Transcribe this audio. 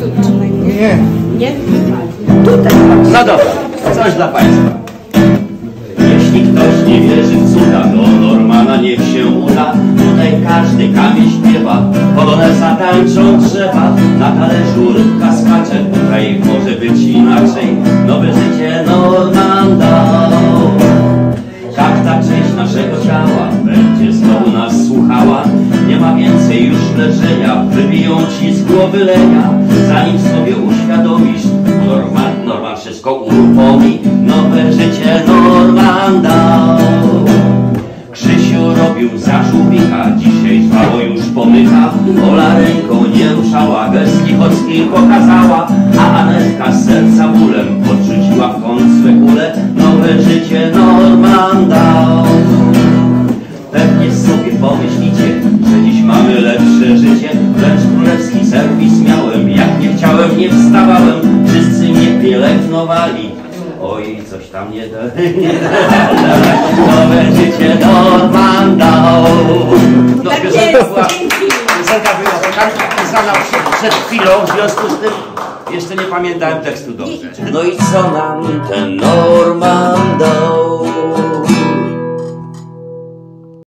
nie? Nie. Nie? Tutaj. No dobra, coś dla Państwa. Jeśli ktoś nie wierzy w cuda, do Normana niech się uda. Tutaj każdy kamień śpiewa, poloneza tańczą drzewa. Na talerzu rybka skacze, tutaj może być inaczej. Nowe życie Norman dał. Każda część naszego ciała leżenia, wybiją ci z głowy lenia. Zanim sobie uświadomisz, Norman, Norman wszystko uruchomi. Nowe życie Norman dał. Krzysiu robił za żółwika, dzisiaj trwało już pomyka. Ola ręką nie ruszała, gestki chodzki pokazała, a Anetka z serca bólem podrzuciła w kąt swe kule. Nowe życie Norman wstawałem, wszyscy mnie pielęgnowali. Oj, coś tam nie da, nie da, nowe życie Norman dał. No, Tak piosenka jest, była, piosenka była taka pisana przed, chwilą, w związku z tym jeszcze nie pamiętałem tekstu dobrze. No i co nam ten dał?